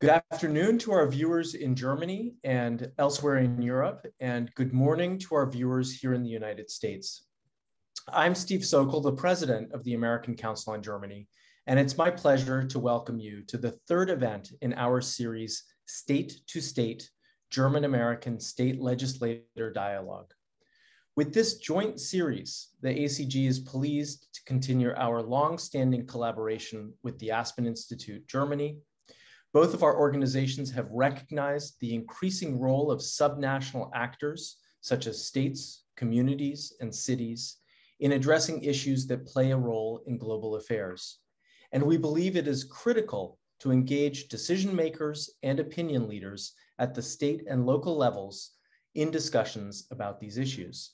Good afternoon to our viewers in Germany and elsewhere in Europe, and good morning to our viewers here in the United States. I'm Steve Sokol, the president of the American Council on Germany, and it's my pleasure to welcome you to the third event in our series, State to State, German American State Legislator Dialogue. With this joint series, the ACG is pleased to continue our long-standing collaboration with the Aspen Institute Germany, both of our organizations have recognized the increasing role of subnational actors, such as states, communities, and cities, in addressing issues that play a role in global affairs. And we believe it is critical to engage decision makers and opinion leaders at the state and local levels in discussions about these issues.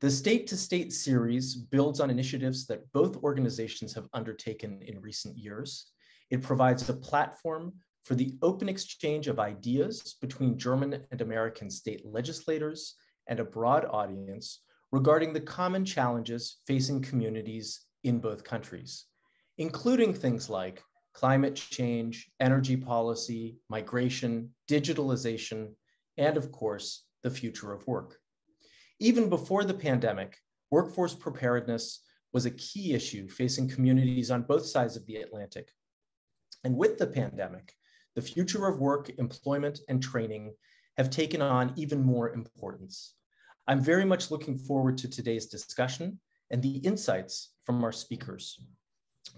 The State to State series builds on initiatives that both organizations have undertaken in recent years it provides a platform for the open exchange of ideas between German and American state legislators and a broad audience regarding the common challenges facing communities in both countries, including things like climate change, energy policy, migration, digitalization, and of course, the future of work. Even before the pandemic, workforce preparedness was a key issue facing communities on both sides of the Atlantic, and with the pandemic, the future of work, employment, and training have taken on even more importance. I'm very much looking forward to today's discussion and the insights from our speakers.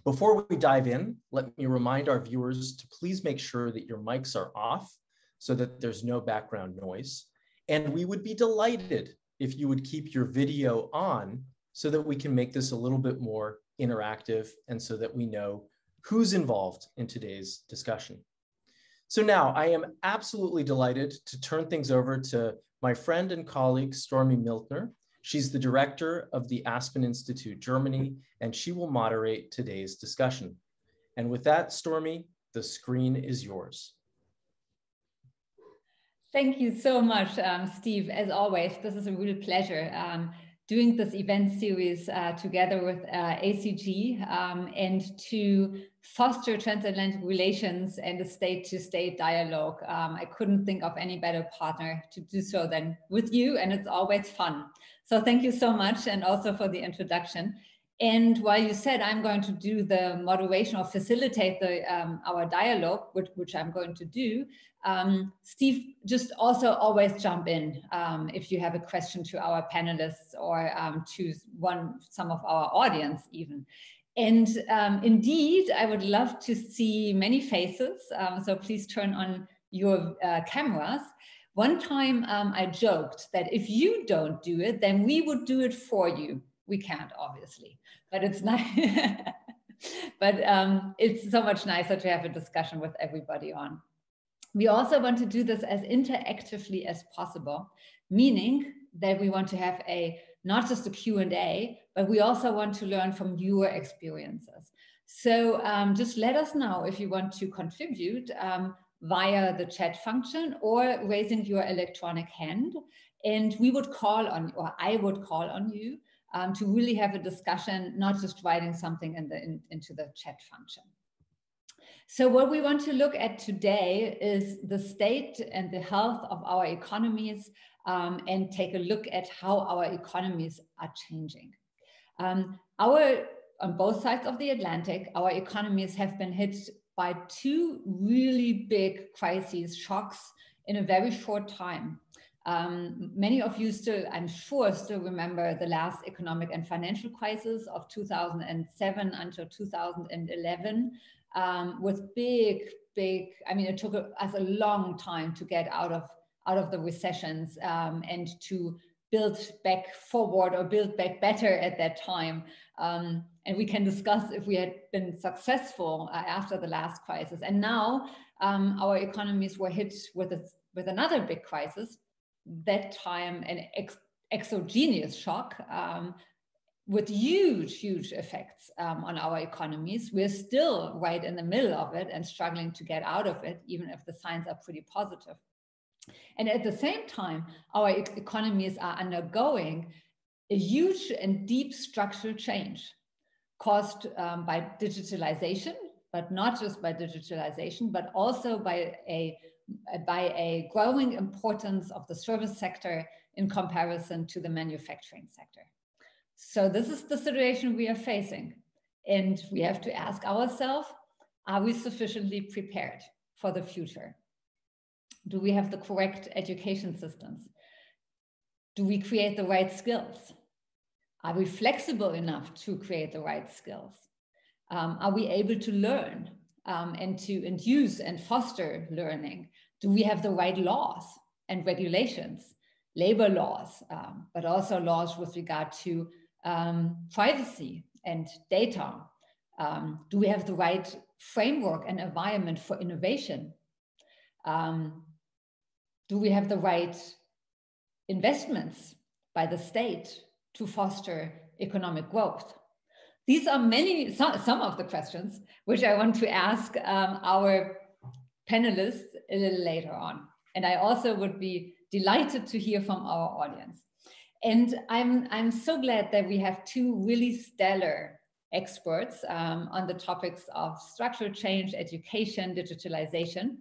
Before we dive in, let me remind our viewers to please make sure that your mics are off so that there's no background noise. And we would be delighted if you would keep your video on so that we can make this a little bit more interactive and so that we know who's involved in today's discussion. So now I am absolutely delighted to turn things over to my friend and colleague, Stormy Mildner. She's the director of the Aspen Institute Germany, and she will moderate today's discussion. And with that, Stormy, the screen is yours. Thank you so much, um, Steve. As always, this is a real pleasure. Um, doing this event series uh, together with uh, ACG um, and to foster transatlantic relations and a state-to-state dialogue. Um, I couldn't think of any better partner to do so than with you, and it's always fun. So thank you so much, and also for the introduction. And while you said I'm going to do the moderation or facilitate the um, our dialogue, which, which I'm going to do, um, Steve, just also always jump in um, if you have a question to our panelists or um, to one some of our audience even. And um, indeed, I would love to see many faces. Um, so please turn on your uh, cameras. One time I joked that if you don't do it, then we would do it for you. We can't, obviously, but it's nice. but it's so much nicer to have a discussion with everybody on. We also want to do this as interactively as possible, meaning that we want to have a not just a Q&A, but we also want to learn from your experiences. So um, just let us know if you want to contribute um, via the chat function or raising your electronic hand. And we would call on, or I would call on you um, to really have a discussion, not just writing something in the, in, into the chat function. So what we want to look at today is the state and the health of our economies um, and take a look at how our economies are changing. Um, our, on both sides of the Atlantic, our economies have been hit by two really big crises, shocks in a very short time. Um, many of you still, I'm sure, still remember the last economic and financial crisis of 2007 until 2011, um, with big, big, I mean, it took us a long time to get out of, out of the recessions um, and to build back forward or build back better at that time. Um, and we can discuss if we had been successful uh, after the last crisis. And now um, our economies were hit with, a, with another big crisis, that time an ex exogenous shock um, with huge, huge effects um, on our economies. We're still right in the middle of it and struggling to get out of it, even if the signs are pretty positive. And at the same time, our economies are undergoing a huge and deep structural change caused um, by digitalization, but not just by digitalization, but also by a, by a growing importance of the service sector in comparison to the manufacturing sector. So this is the situation we are facing. And we have to ask ourselves, are we sufficiently prepared for the future? Do we have the correct education systems? Do we create the right skills? Are we flexible enough to create the right skills? Um, are we able to learn um, and to induce and foster learning? Do we have the right laws and regulations, labor laws, um, but also laws with regard to um, privacy and data? Um, do we have the right framework and environment for innovation? Um, do we have the right investments by the state to foster economic growth? These are many, some, some of the questions which I want to ask um, our panelists a little later on. And I also would be delighted to hear from our audience. And I'm, I'm so glad that we have two really stellar experts um, on the topics of structural change, education, digitalization.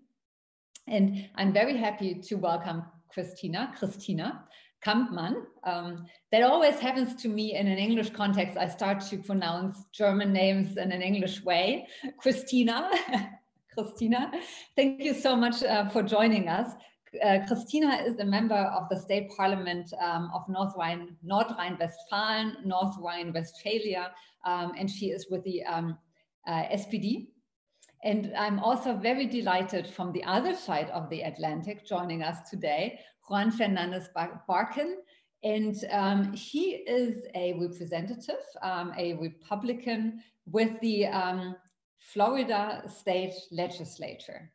And I'm very happy to welcome Christina, Christina Kampmann. Um, that always happens to me in an English context. I start to pronounce German names in an English way. Christina, Christina, thank you so much uh, for joining us. Uh, Christina is a member of the state parliament um, of North Rhine, North Rhine-Westphalia, North Rhine-Westphalia, um, and she is with the um, uh, SPD. And I'm also very delighted from the other side of the Atlantic joining us today, Juan Fernandez Barquin. And um, he is a representative, um, a Republican with the um, Florida state legislature.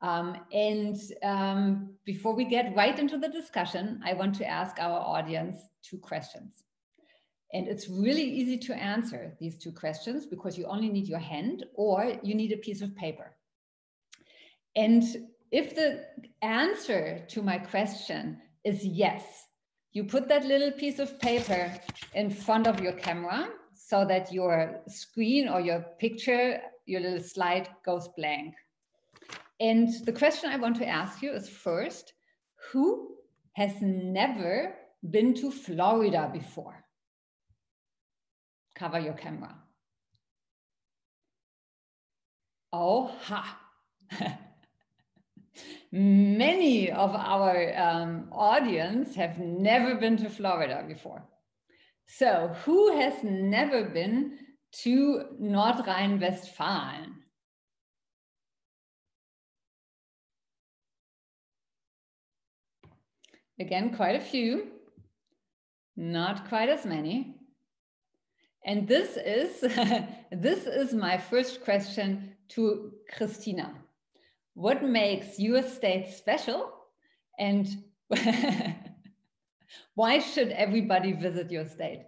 Um, and um, before we get right into the discussion, I want to ask our audience two questions. And it's really easy to answer these two questions because you only need your hand or you need a piece of paper. And if the answer to my question is yes, you put that little piece of paper in front of your camera so that your screen or your picture, your little slide goes blank. And the question I want to ask you is first, who has never been to Florida before? Cover your camera. Oh, ha. Many of our um, audience have never been to Florida before. So, who has never been to North Rhine-Westphalia? Again, quite a few, not quite as many. And this is, this is my first question to Christina. What makes your state special? And why should everybody visit your state?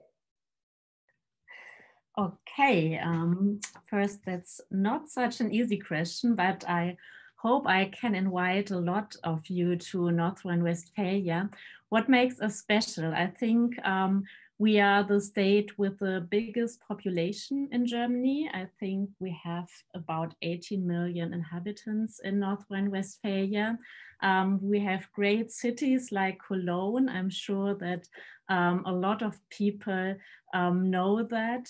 Okay, um, first, that's not such an easy question, but I hope I can invite a lot of you to North Rhine-Westphalia. What makes us special? I think um, we are the state with the biggest population in Germany. I think we have about 18 million inhabitants in North Rhine-Westphalia. Um, we have great cities like Cologne. I'm sure that um, a lot of people um, know that.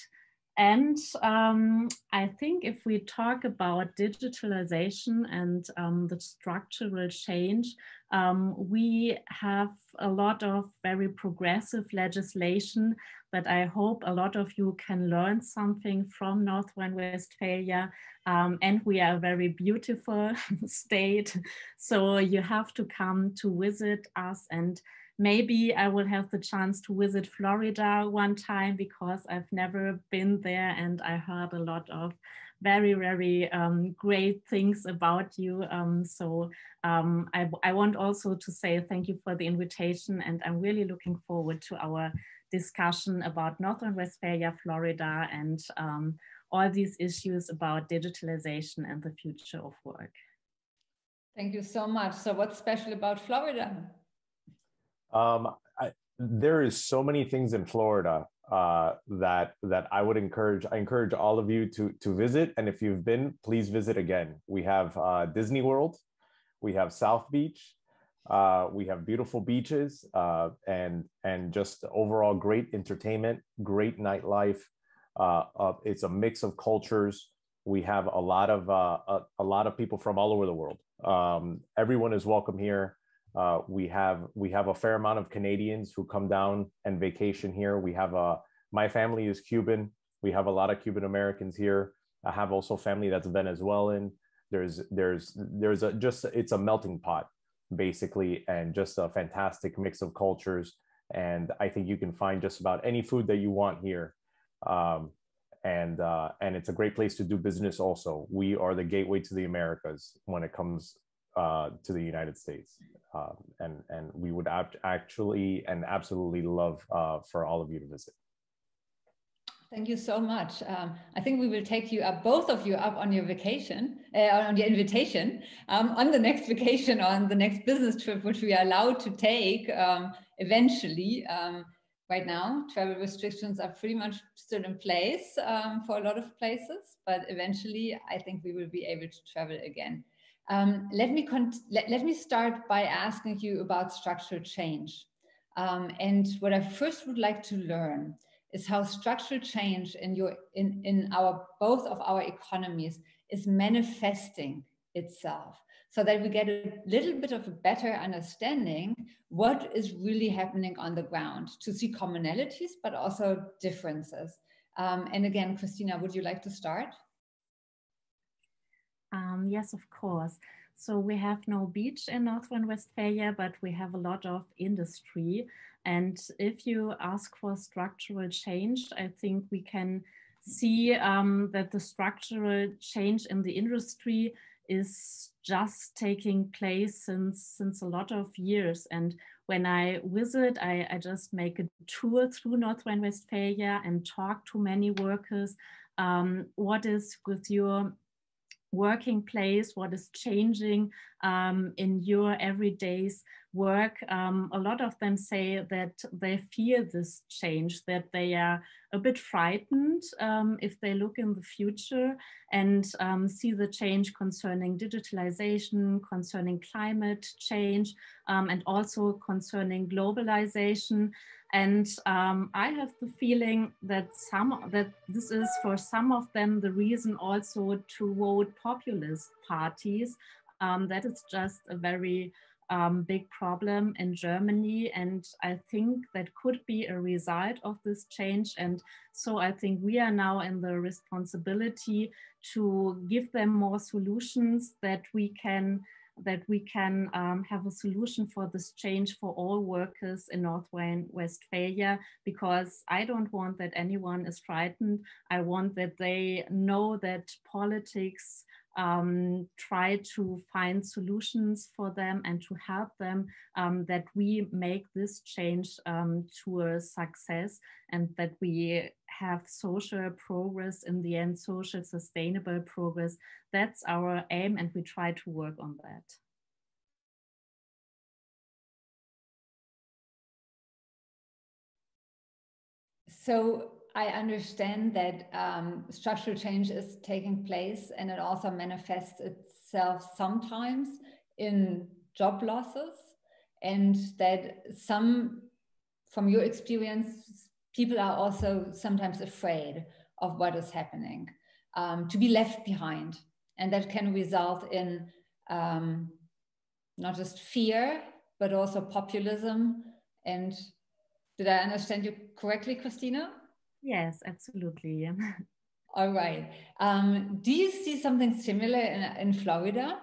And um, I think if we talk about digitalization and um, the structural change, um, we have a lot of very progressive legislation that I hope a lot of you can learn something from North Rhine-Westphalia. Um, and we are a very beautiful state. So you have to come to visit us and maybe I will have the chance to visit Florida one time because I've never been there and I heard a lot of very, very um, great things about you. Um, so um, I, I want also to say thank you for the invitation and I'm really looking forward to our discussion about North Rhine-Westphalia, Florida and um, all these issues about digitalization and the future of work. Thank you so much. So what's special about Florida? Um, I, there is so many things in Florida uh, that that I would encourage. I encourage all of you to to visit, and if you've been, please visit again. We have uh, Disney World, we have South Beach, uh, we have beautiful beaches, uh, and and just overall great entertainment, great nightlife. Uh, uh, it's a mix of cultures. We have a lot of a, a, lot of people from all over the world. Um, everyone is welcome here. Uh, we have we have a fair amount of Canadians who come down and vacation here. We have a my family is Cuban. We have a lot of Cuban Americans here. I have also family that's Venezuelan. There's there's there's a just it's a melting pot basically, and just a fantastic mix of cultures. And I think you can find just about any food that you want here. Um, and uh, and it's a great place to do business. Also, we are the gateway to the Americas when it comes uh, to the United States, uh, and and we would actually and absolutely love uh, for all of you to visit. Thank you so much. Um, I think we will take you up, both of you up on your vacation, uh, on your invitation, um, on the next vacation, on the next business trip, which we are allowed to take um, eventually. Um, right now, travel restrictions are pretty much still in place um, for a lot of places, but eventually I think we will be able to travel again. Um, let me let, let me start by asking you about structural change. Um, and what I first would like to learn is how structural change in your in, in our both of our economies is manifesting itself so that we get a little bit of a better understanding what is really happening on the ground to see commonalities but also differences um, and again christina would you like to start um, yes, of course. So we have no beach in North Rhine-Westphalia, but we have a lot of industry. And if you ask for structural change, I think we can see um, that the structural change in the industry is just taking place since since a lot of years. And when I visit, I, I just make a tour through North Rhine-Westphalia and talk to many workers. Um, what is with your working place, what is changing um, in your everyday's work. Um, a lot of them say that they fear this change, that they are a bit frightened um, if they look in the future and um, see the change concerning digitalization, concerning climate change, um, and also concerning globalization. And um, I have the feeling that some that this is for some of them the reason also to vote populist parties. Um, that is just a very um, big problem in Germany. And I think that could be a result of this change. And so I think we are now in the responsibility to give them more solutions that we can that we can um, have a solution for this change for all workers in North Rhine-Westphalia, because I don't want that anyone is frightened. I want that they know that politics um, try to find solutions for them and to help them um, that we make this change um, to a success and that we have social progress in the end, social sustainable progress. That's our aim and we try to work on that. So I understand that um, structural change is taking place and it also manifests itself sometimes in job losses, and that some, from your experience, people are also sometimes afraid of what is happening, um, to be left behind. And that can result in um, not just fear, but also populism. And did I understand you correctly, Christina? Yes, absolutely. All right. Um, do you see something similar in, in Florida?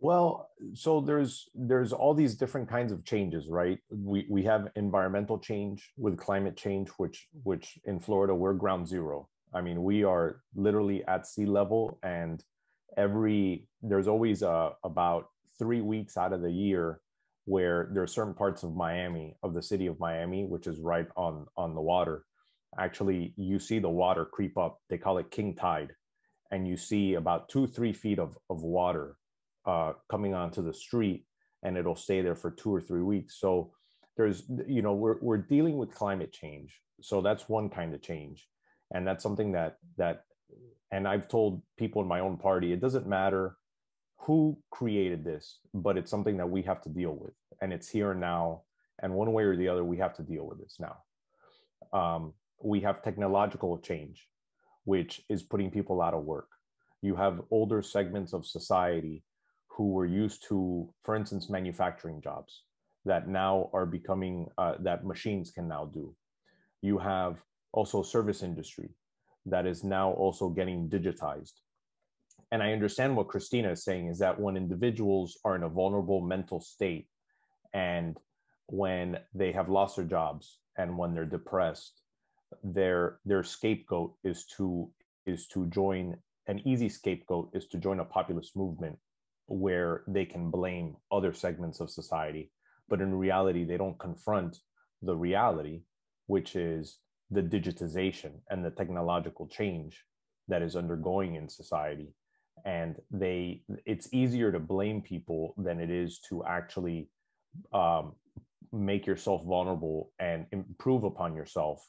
Well, so there's there's all these different kinds of changes, right? We we have environmental change with climate change, which which in Florida we're ground zero. I mean, we are literally at sea level, and every there's always uh, about three weeks out of the year where there are certain parts of Miami, of the city of Miami, which is right on on the water, actually you see the water creep up. They call it king tide. And you see about two, three feet of, of water uh, coming onto the street and it'll stay there for two or three weeks. So there's you know we're we're dealing with climate change, so that's one kind of change, and that's something that that and I've told people in my own party it doesn't matter who created this, but it's something that we have to deal with, and it's here now, and one way or the other we have to deal with this now. Um, we have technological change, which is putting people out of work. You have older segments of society who were used to, for instance, manufacturing jobs that now are becoming uh, that machines can now do. You have also service industry that is now also getting digitized. And I understand what Christina is saying is that when individuals are in a vulnerable mental state and when they have lost their jobs and when they're depressed, their their scapegoat is to is to join an easy scapegoat is to join a populist movement where they can blame other segments of society but in reality they don't confront the reality which is the digitization and the technological change that is undergoing in society. And they it's easier to blame people than it is to actually um, make yourself vulnerable and improve upon yourself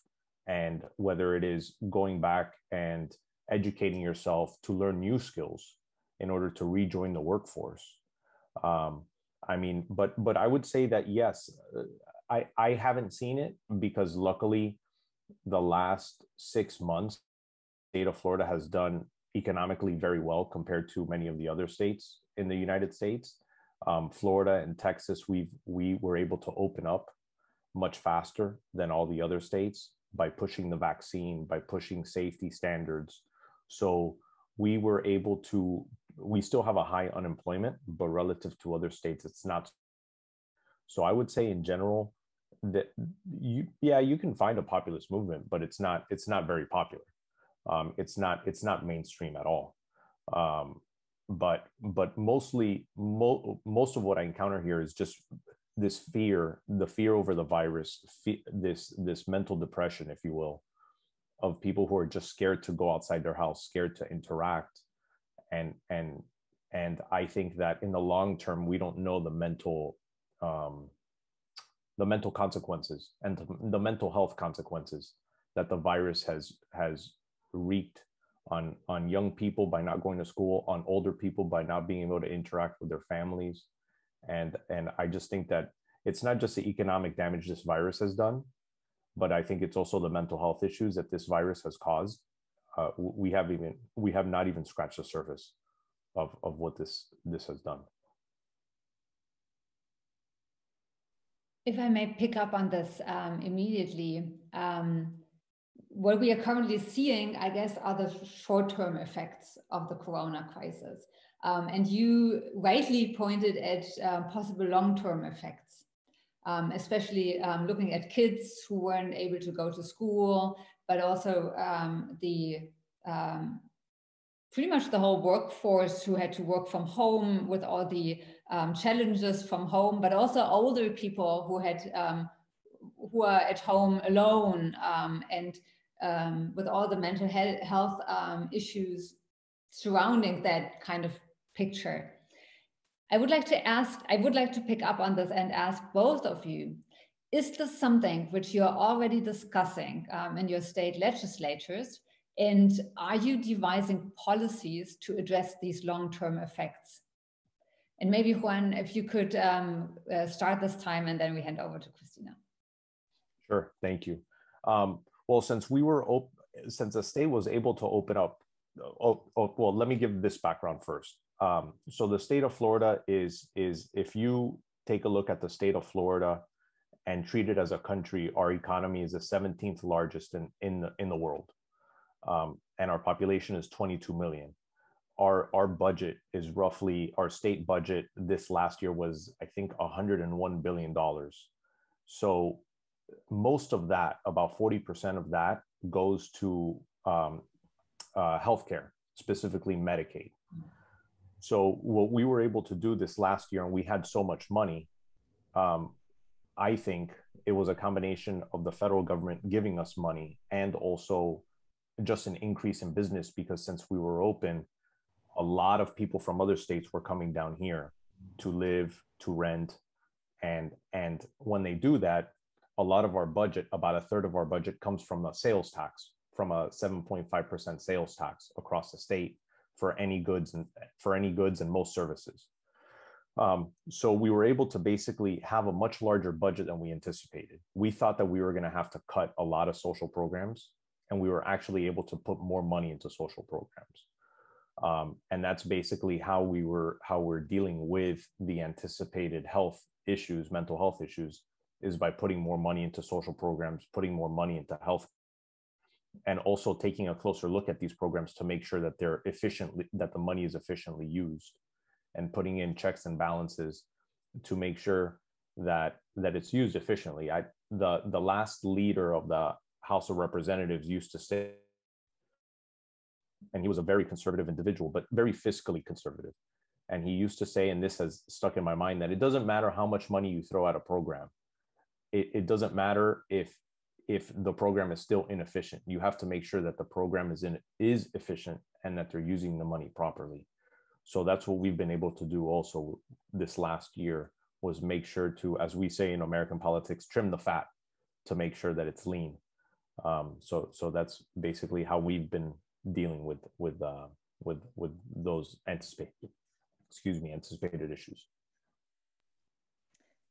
and whether it is going back and educating yourself to learn new skills in order to rejoin the workforce. Um, i mean but but i would say that yes uh, i i haven't seen it because luckily the last six months state of florida has done economically very well compared to many of the other states in the united states. Um, florida and texas we've we were able to open up much faster than all the other states by pushing the vaccine by pushing safety standards so we were able to we still have a high unemployment, but relative to other states, it's not. So I would say in general that you yeah you can find a populist movement, but it's not it's not very popular. Um, it's not it's not mainstream at all. Um, but but mostly mo- most of what I encounter here is just this fear, the fear over the virus, fe- this this mental depression, if you will, of people who are just scared to go outside their house, scared to interact, and and and I think that in the long term, we don't know the mental um, the mental consequences and the, the mental health consequences that the virus has has wreaked on on young people by not going to school, on older people by not being able to interact with their families, and and I just think that it's not just the economic damage this virus has done, but I think it's also the mental health issues that this virus has caused. Uh, we have even we have not even scratched the surface of, of what this this has done. If I may pick up on this um, immediately, um, what we are currently seeing, I guess, are the short-term effects of the corona crisis. Um, and you rightly pointed at uh, possible long-term effects um, especially um, looking at kids who weren't able to go to school, but also um, the um, pretty much the whole workforce who had to work from home with all the challenges from home, but also older people who had who are at home alone and with all the mental health issues surrounding that kind of picture. I would like to ask, I would like to pick up on this and ask both of you, is this something which you're already discussing um, in your state legislatures? And are you devising policies to address these long-term effects? And maybe Juan, if you could um, uh, start this time and then we hand over to Christina. Sure, thank you. Um, well, since we were, since the state was able to open up, oh, oh, well, let me give this background first. Um, so the state of Florida is is if you take a look at the state of Florida and treat it as a country, our economy is the 17th largest in in the, in the world, um, and our population is 22 million. Our our budget is roughly our state budget this last year was I think 101 billion dollars. So most of that, about 40% of that, goes to um, uh, healthcare, specifically Medicaid. So what we were able to do this last year, and we had so much money, um, I think it was a combination of the federal government giving us money and also just an increase in business because since we were open, a lot of people from other states were coming down here to live, to rent, and and when they do that, a lot of our budget, about a third of our budget, comes from a sales tax, from a 7.5% sales tax across the state for any goods and for any goods and most services. Um, so we were able to basically have a much larger budget than we anticipated. We thought that we were going to have to cut a lot of social programs, and we were actually able to put more money into social programs. Um, and that's basically how we were how we're dealing with the anticipated health issues, mental health issues, is by putting more money into social programs, putting more money into health, and also taking a closer look at these programs to make sure that they're efficiently that the money is efficiently used and putting in checks and balances to make sure that that it's used efficiently. I the the last leader of the House of Representatives used to say, and he was a very conservative individual, but very fiscally conservative. And he used to say, and this has stuck in my mind, that it doesn't matter how much money you throw at a program. It, it doesn't matter if if the program is still inefficient. You have to make sure that the program is in is efficient and that they're using the money properly. So that's what we've been able to do also this last year was make sure to, as we say in American politics, trim the fat to make sure that it's lean. Um, so so that's basically how we've been dealing with with uh, with with those anticipated excuse me anticipated issues.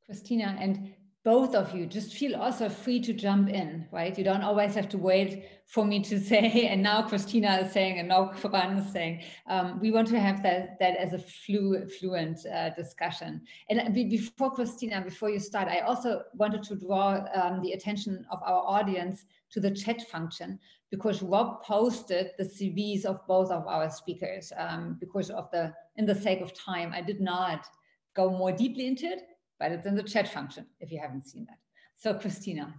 Christina, and both of you just feel also free to jump in, right? You don't always have to wait for me to say, and now Christina is saying, and now Fran is saying. Um, we want to have that, that as a flu, fluent uh, discussion. And before Christina, before you start, I also wanted to draw um, the attention of our audience to the chat function because Rob posted the CVs of both of our speakers um, because of the, in the sake of time, I did not go more deeply into it but it's in the chat function if you haven't seen that. So Christina.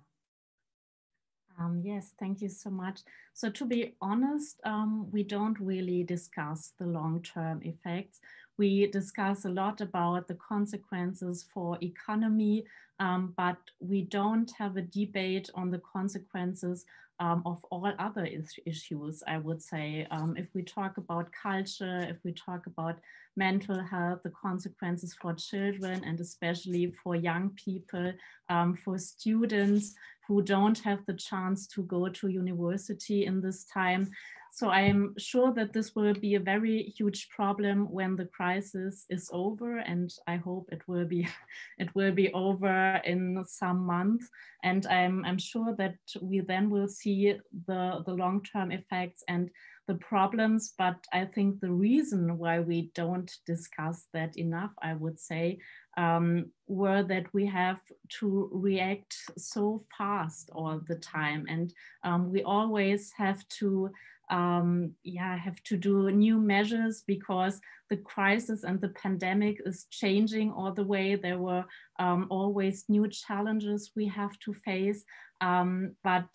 Um, yes, thank you so much. So to be honest, um, we don't really discuss the long-term effects. We discuss a lot about the consequences for economy, um, but we don't have a debate on the consequences um, of all other is issues, I would say. Um, if we talk about culture, if we talk about mental health, the consequences for children and especially for young people, um, for students who don't have the chance to go to university in this time, so I am sure that this will be a very huge problem when the crisis is over, and I hope it will be it will be over in some months. And I'm I'm sure that we then will see the the long term effects and the problems. But I think the reason why we don't discuss that enough, I would say, um, were that we have to react so fast all the time, and um, we always have to um, yeah, have to do new measures because the crisis and the pandemic is changing all the way. There were um, always new challenges we have to face. Um, but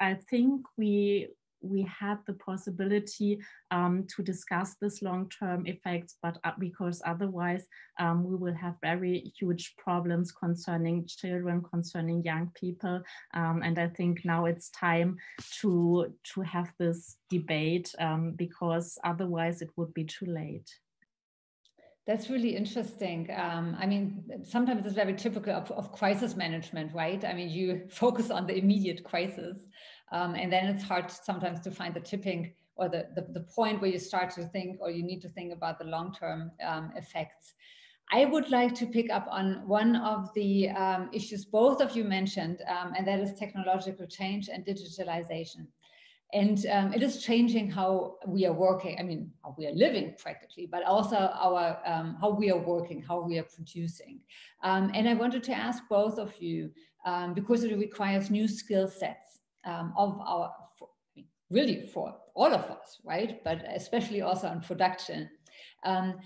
I think we we had the possibility um, to discuss this long-term effects, but uh, because otherwise um, we will have very huge problems concerning children, concerning young people. Um, and I think now it's time to, to have this debate um, because otherwise it would be too late. That's really interesting. Um, I mean, sometimes it's very typical of, of, crisis management, right? I mean, you focus on the immediate crisis, um, and then it's hard sometimes to find the tipping or the, the, the, point where you start to think or you need to think about the long term um, effects. I would like to pick up on one of the um, issues both of you mentioned, um, and that is technological change and digitalization. And um, it is changing how we are working. I mean, how we are living practically, but also our um, how we are working, how we are producing. And I wanted to ask both of you because it requires new skill sets um, of our for, really for all of us, right? But especially also on production. Um,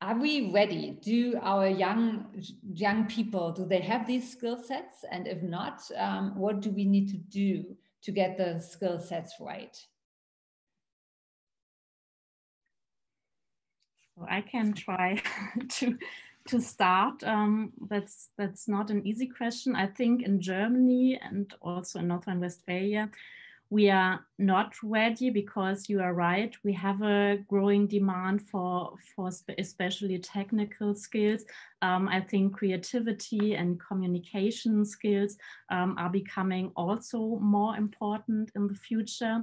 are we ready? Do our young young people do they have these skill sets? And if not, what do we need to do? to get the skill sets right? So I can try to to start. Um, that's that's not an easy question. I think in Germany and also in North Rhine-Westphalia, we are not ready because you are right. We have a growing demand for, for especially technical skills. Um, I think creativity and communication skills um, are becoming also more important in the future.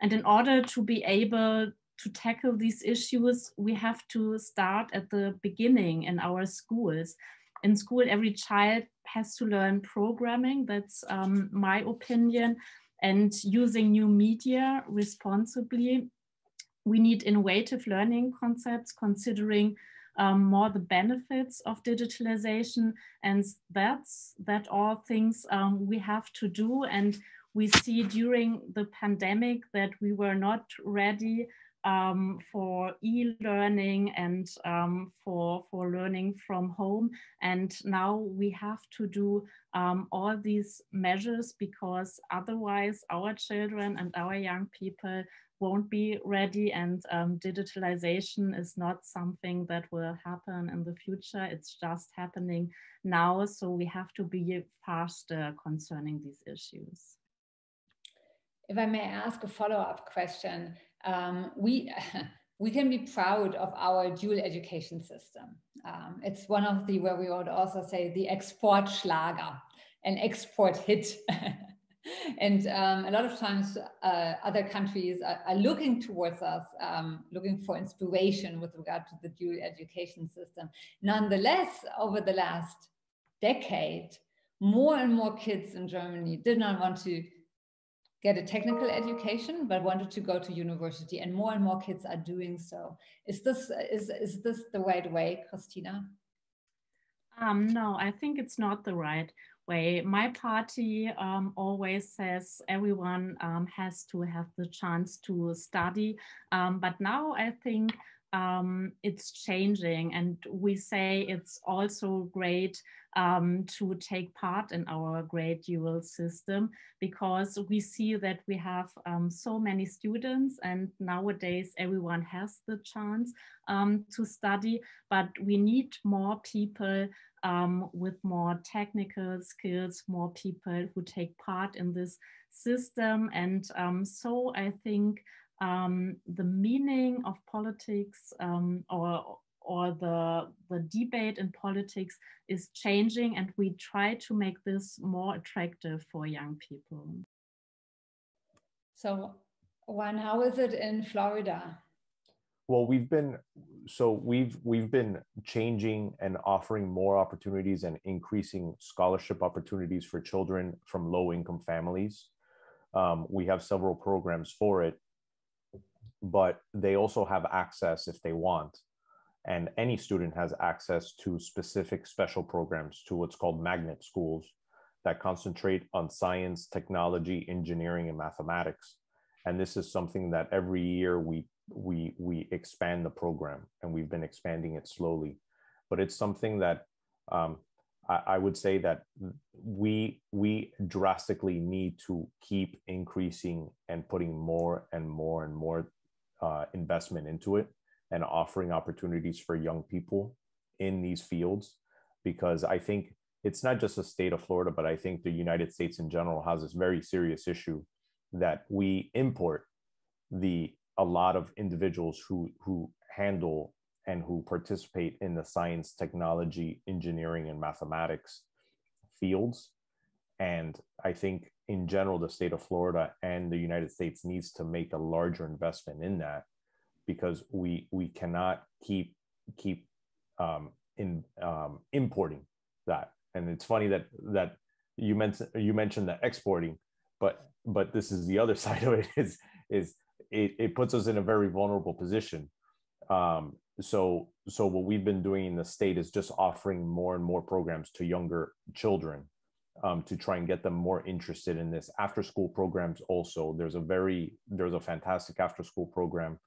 And in order to be able to tackle these issues, we have to start at the beginning in our schools. In school, every child has to learn programming. That's um, my opinion and using new media responsibly. We need innovative learning concepts considering um, more the benefits of digitalization and that's that all things um, we have to do and we see during the pandemic that we were not ready um, for e-learning and um, for, for learning from home. And now we have to do um, all these measures because otherwise our children and our young people won't be ready and um, digitalization is not something that will happen in the future. It's just happening now. So we have to be faster concerning these issues. If I may ask a follow-up question, um, we we can be proud of our dual education system. Um, it's one of the where we would also say the export schlager, an export hit. and um, a lot of times uh, other countries are, are, looking towards us, um, looking for inspiration with regard to the dual education system. Nonetheless, over the last decade, more and more kids in Germany did not want to get a technical education but wanted to go to university and more and more kids are doing so. Is this is is this the right way christina? Um, no i think it's not the right way. My party um, always says everyone um, has to have the chance to study. Um, but now i think um, it's changing and we say it's also great um, to take part in our gradual system because we see that we have um, so many students and nowadays everyone has the chance um, to study, but we need more people um, with more technical skills, more people who take part in this system. And um, so I think um, the meaning of politics um, or or the, the debate in politics is changing and we try to make this more attractive for young people. So Juan, how is it in Florida? Well, we've been so we've we've been changing and offering more opportunities and increasing scholarship opportunities for children from low income families. Um, we have several programs for it, but they also have access if they want. And any student has access to specific special programs, to what's called magnet schools that concentrate on science, technology, engineering, and mathematics. And this is something that every year we we we expand the program, and we've been expanding it slowly. But it's something that um, I, I would say that we we drastically need to keep increasing and putting more and more and more uh, investment into it and offering opportunities for young people in these fields because I think it's not just the state of Florida, but I think the United States in general has this very serious issue that we import the a lot of individuals who who handle and who participate in the science, technology, engineering, and mathematics fields. And I think in general, the state of Florida and the United States needs to make a larger investment in that because we we cannot keep keep um, in um, importing that. And it's funny that that you mentioned you mentioned the exporting, but but this is the other side of it is is it, it puts us in a very vulnerable position. Um, so so what we've been doing in the state is just offering more and more programs to younger children um, to try and get them more interested in this. After school programs also there's a very there's a fantastic after school program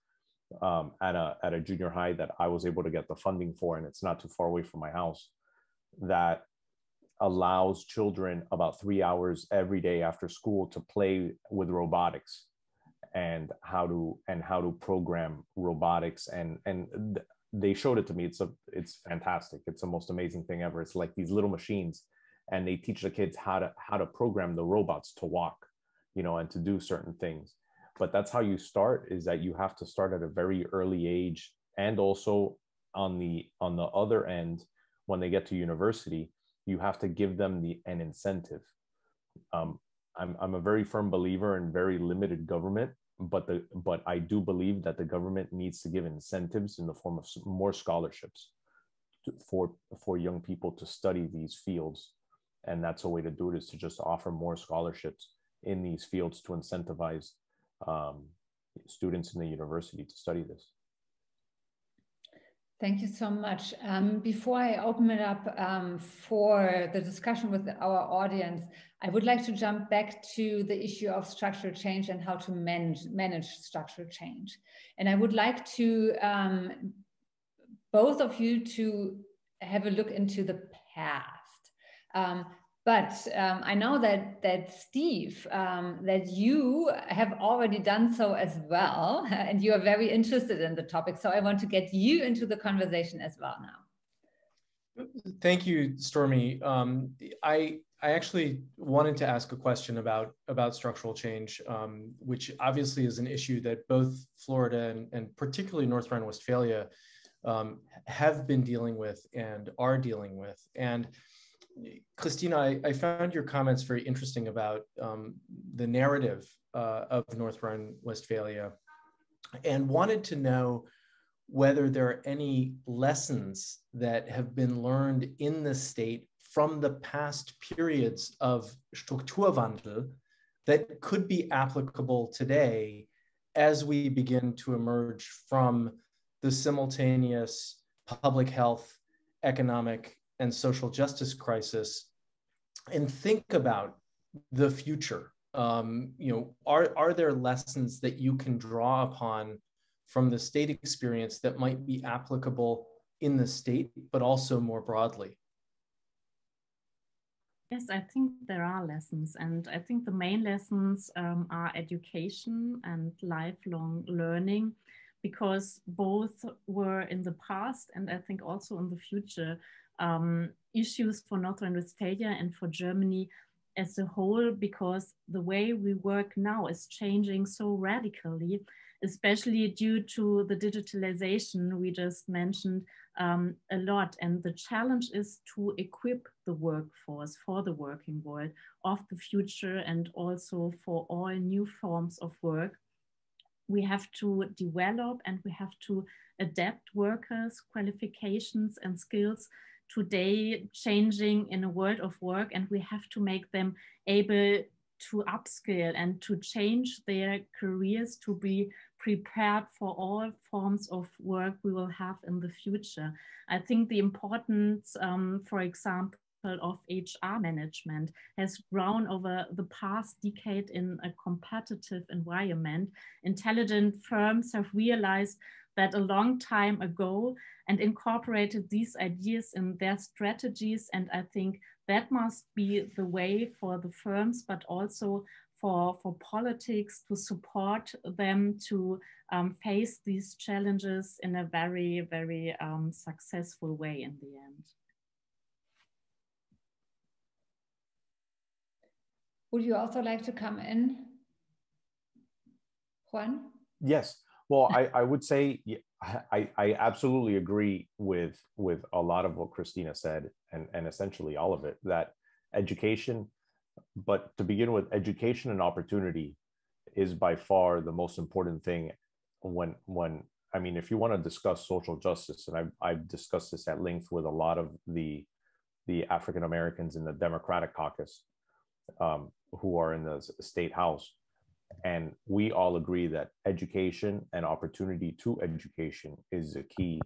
um, at a at a junior high that i was able to get the funding for and it's not too far away from my house that allows children about three hours every day after school to play with robotics and how to and how to program robotics. And and they showed it to me. It's a it's fantastic. It's the most amazing thing ever. It's like these little machines and they teach the kids how to how to program the robots to walk you know, and to do certain things. But that's how you start is that you have to start at a very early age and also on the on the other end when they get to university you have to give them the an incentive um, I'm, I'm a very firm believer in very limited government but the but i do believe that the government needs to give incentives in the form of more scholarships to, for for young people to study these fields and that's a way to do it is to just offer more scholarships in these fields to incentivize um, students in the university to study this Thank you so much. Um, before I open it up um, for the discussion with our audience, I would like to jump back to the issue of structural change and how to manage, manage structural change. And I would like to um, both of you to have a look into the past. Um, but um, I know that that Steve, um, that you have already done so as well, and you are very interested in the topic. So I want to get you into the conversation as well now. Thank you, Stormy. Um, I I actually wanted to ask a question about about structural change, um, which obviously is an issue that both Florida and, and particularly North Rhine-Westphalia um, have been dealing with and are dealing with, and Christina, I, I, found your comments very interesting about um, the narrative uh, of North Rhine-Westphalia and wanted to know whether there are any lessons that have been learned in the state from the past periods of Strukturwandel that could be applicable today as we begin to emerge from the simultaneous public health, economic, and social justice crisis and think about the future. Um, you know are, are there lessons that you can draw upon from the state experience that might be applicable in the state but also more broadly? Yes, I think there are lessons, and I think the main lessons um, are education and lifelong learning, because both were in the past and I think also in the future um, issues for North Rhine-Westphalia and for Germany as a whole, because the way we work now is changing so radically, especially due to the digitalization we just mentioned um, a lot. And the challenge is to equip the workforce for the working world of the future and also for all new forms of work. We have to develop and we have to adapt workers' qualifications and skills today changing in a world of work and we have to make them able to upskill and to change their careers to be prepared for all forms of work we will have in the future. I think the importance, um, for example, of HR management has grown over the past decade in a competitive environment. Intelligent firms have realized that a long time ago and incorporated these ideas in their strategies. And I think that must be the way for the firms, but also for, for politics to support them to um, face these challenges in a very, very um, successful way in the end. Would you also like to come in, Juan? Yes. Well, I, I would say I, I absolutely agree with with a lot of what Christina said and, and essentially all of it that education, but to begin with, education and opportunity is by far the most important thing when when I mean if you want to discuss social justice, and I've I've discussed this at length with a lot of the the African Americans in the Democratic caucus um, who are in the state house and we all agree that education and opportunity to education is a key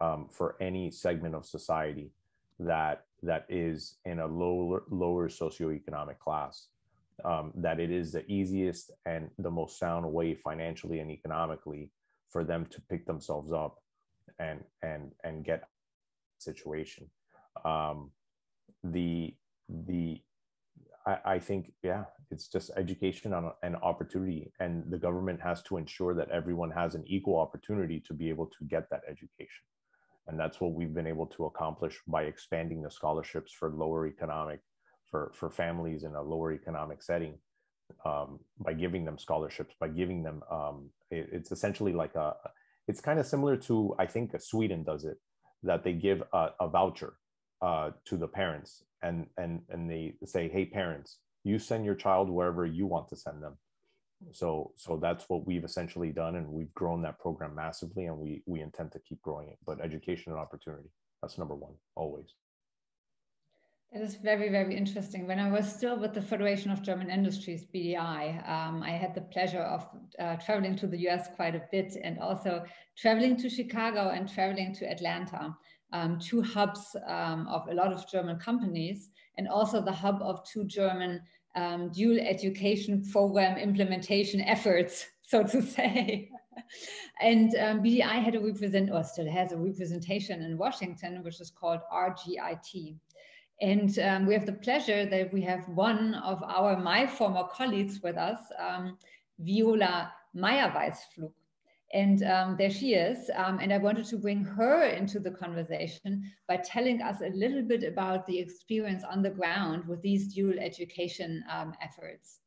um, for any segment of society that that is in a lower lower socioeconomic class. Um, that it is the easiest and the most sound way financially and economically for them to pick themselves up and and and get situation. Um, the the I, I think yeah it's just education and, and opportunity and the government has to ensure that everyone has an equal opportunity to be able to get that education. And that's what we've been able to accomplish by expanding the scholarships for lower economic for for families in a lower economic setting um, by giving them scholarships, by giving them, um, it, it's essentially like a, it's kind of similar to, I think Sweden does it, that they give a, a voucher uh, to the parents and, and, and they say, hey, parents, you send your child wherever you want to send them. So, so that's what we've essentially done. And we've grown that program massively and we, we intend to keep growing it, but education and opportunity, that's number one, always. It is very, very interesting. When I was still with the Federation of German Industries, BDI, um, I had the pleasure of uh, traveling to the US quite a bit and also traveling to Chicago and traveling to Atlanta, um, two hubs um, of a lot of German companies, and also the hub of two German um, dual education program implementation efforts, so to say. and um, BDI had a represent, or still has a representation in Washington, which is called RGIT. And um, we have the pleasure that we have one of our, my former colleagues with us, um, Viola Meyer-Weißflug. And um, there she is. Um, and I wanted to bring her into the conversation by telling us a little bit about the experience on the ground with these dual education um, efforts.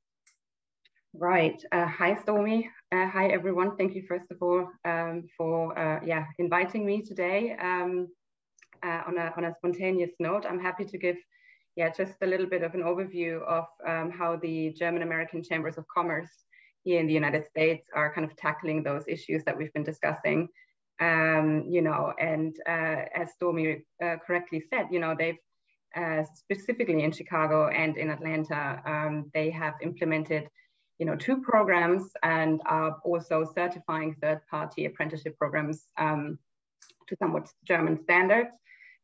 Right. Uh, hi, Stormy. Uh, hi, everyone. Thank you, first of all, um, for uh, yeah inviting me today. Um, uh, on, a, on a spontaneous note, I'm happy to give yeah, just a little bit of an overview of um, how the German American Chambers of Commerce here in the United States are kind of tackling those issues that we've been discussing. Um, you know, and uh, as Stormy uh, correctly said, you know, they've uh, specifically in Chicago and in Atlanta, um, they have implemented, you know, two programs and are also certifying third-party apprenticeship programs um, to somewhat German standards.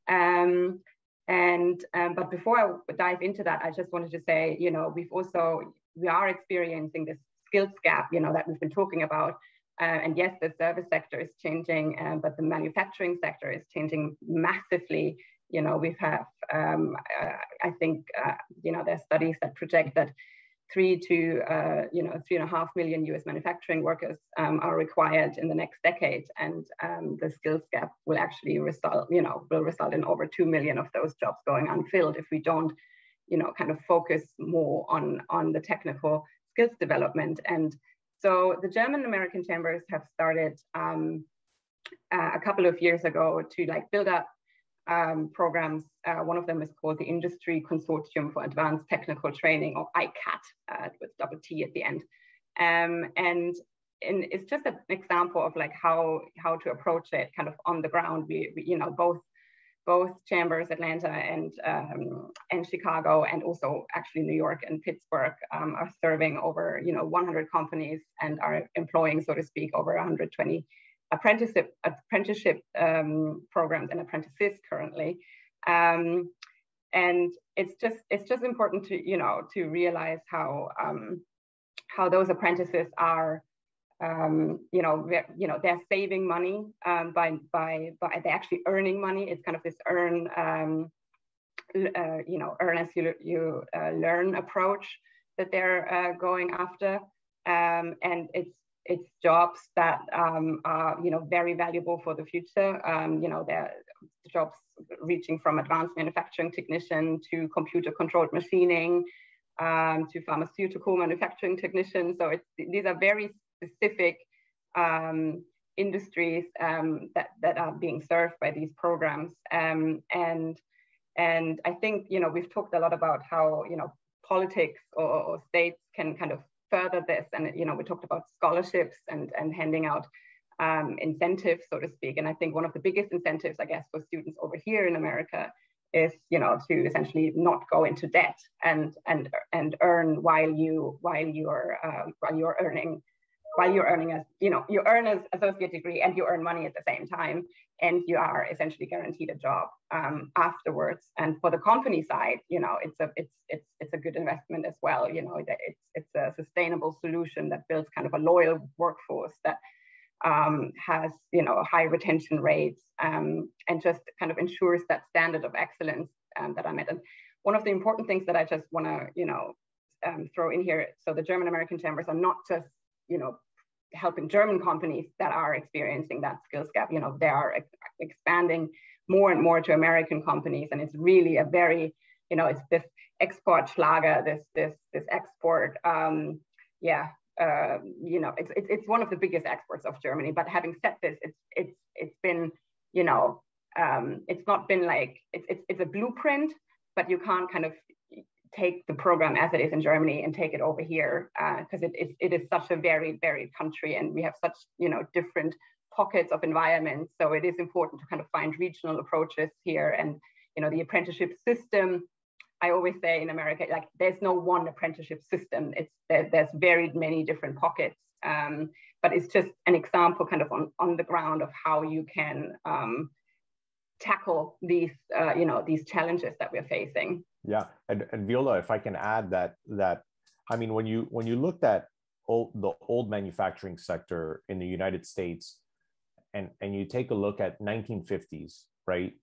Um, and um, but before I dive into that, I just wanted to say, you know, we've also we are experiencing this skills gap, you know, that we've been talking about. Uh, and yes, the service sector is changing, um, but the manufacturing sector is changing massively. You know, we have, um, uh, I think, uh, you know, there's studies that project that three to uh, you know three and a half million U.S. manufacturing workers um, are required in the next decade, and um, the skills gap will actually result you know will result in over two million of those jobs going unfilled if we don't you know kind of focus more on on the technical skills development. And so the German American chambers have started um, uh, a couple of years ago to like build up um, programs. Uh, one of them is called the Industry Consortium for Advanced Technical Training, or ICATT, uh, with double T at the end. Um, and, and it's just an example of like how how to approach it kind of on the ground. We, we you know both both chambers, Atlanta and um, and Chicago, and also actually New York and Pittsburgh um, are serving over you know 100 companies and are employing, so to speak, over 120 apprenticeship apprenticeship um, programs and apprentices currently. Um, and it's just it's just important to you know to realize how um, how those apprentices are um, you know you know they're saving money um, by by by they're actually earning money. It's kind of this earn um, uh, you know earn as you you uh, learn approach that they're uh, going after, um, and it's it's jobs that um, are you know very valuable for the future. Um, you know, they're jobs reaching from advanced manufacturing technician to computer controlled machining um, to pharmaceutical manufacturing technician. So these are very specific um, industries um, that that are being served by these programs. Um, and and I think you know we've talked a lot about how you know politics or, or states can kind of further this and you know we talked about scholarships and and handing out um, incentives so to speak and i think one of the biggest incentives i guess for students over here in america is you know to essentially not go into debt and and and earn while you while you're uh, while you're earning while you're earning a, you know, you earn an associate degree and you earn money at the same time, and you are essentially guaranteed a job um, afterwards. And for the company side, you know, it's a it's it's it's a good investment as well. You know, it's it's a sustainable solution that builds kind of a loyal workforce that um, has you know high retention rates um, and just kind of ensures that standard of excellence um, that I met. And one of the important things that I just want to you know um, throw in here. So the German American chambers are not just you know helping German companies that are experiencing that skills gap. You know, they are ex expanding more and more to American companies, and it's really a very you know, it's this export schlager, this this this export, um, yeah, uh, you know, it's, it's it's one of the biggest exports of Germany. But having said this, it's it's it's been, you know, um, it's not been like it's it's it's a blueprint, but you can't kind of take the program as it is in Germany and take it over here because uh, it, it, it is such a very varied country and we have such you know different pockets of environments. So it is important to kind of find regional approaches here and you know the apprenticeship system I always say in America, like there's no one apprenticeship system. It's there, there's very many different pockets, um, but it's just an example, kind of on on the ground of how you can um, tackle these, uh, you know, these challenges that we're facing. Yeah, and, and Viola, if I can add that that, I mean, when you when you looked at old, the old manufacturing sector in the United States, and and you take a look at 1950s, right?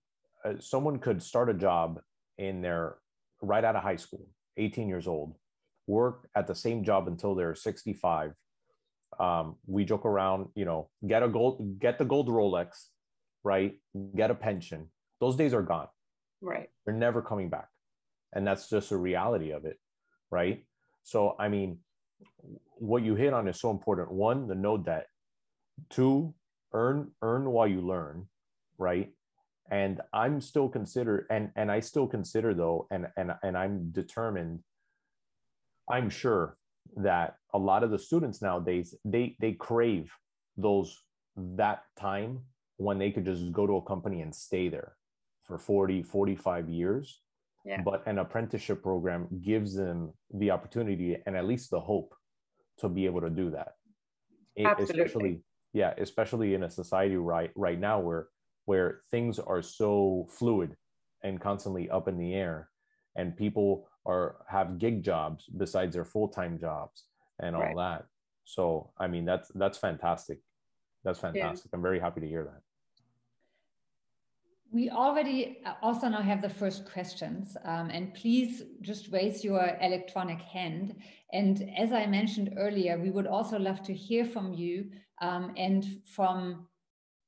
Uh, someone could start a job in their right out of high school, 18 years old, work at the same job until they're 65. Um, we joke around, you know, get a gold, get the gold Rolex, right? Get a pension. Those days are gone. Right. They're never coming back. And that's just a reality of it. Right. So, I mean, what you hit on is so important. One, the no debt. Two, earn, earn while you learn. Right and i'm still consider and and i still consider though and and and i'm determined i'm sure that a lot of the students nowadays they they crave those that time when they could just go to a company and stay there for 40 45 years yeah. but an apprenticeship program gives them the opportunity and at least the hope to be able to do that Absolutely. especially yeah especially in a society right right now where where things are so fluid and constantly up in the air and people are have gig jobs besides their full-time jobs and all right. that so i mean that's that's fantastic that's fantastic yeah. i'm very happy to hear that we already also now have the first questions um, and please just raise your electronic hand and as i mentioned earlier we would also love to hear from you um, and from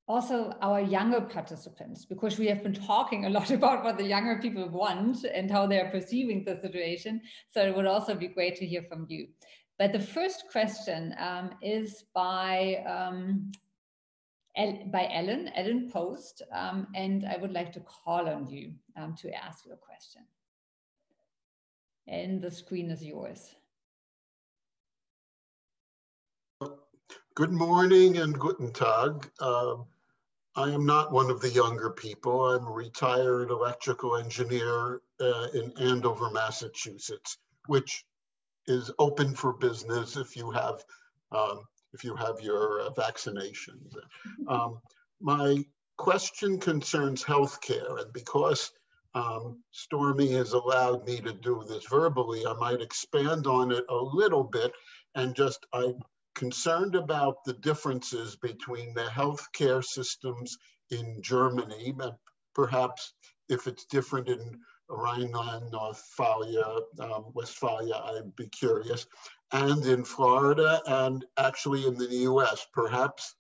also our younger participants, because we have been talking a lot about what the younger people want and how they're perceiving the situation. So it would also be great to hear from you. But the first question um, is by um, by Ellen, Ellen Post, um, and I would like to call on you um, to ask your question. And the screen is yours. Good morning and guten Tag. Uh, I am not one of the younger people. I'm a retired electrical engineer uh, in Andover, Massachusetts, which is open for business if you have um, if you have your uh, vaccinations. Um, my question concerns healthcare, and because um, Stormy has allowed me to do this verbally, I might expand on it a little bit and just I'm concerned about the differences between the healthcare systems in Germany, but perhaps if it's different in Rhineland, Westphalia, um, Westphalia, I'd be curious, and in Florida, and actually in the US. Perhaps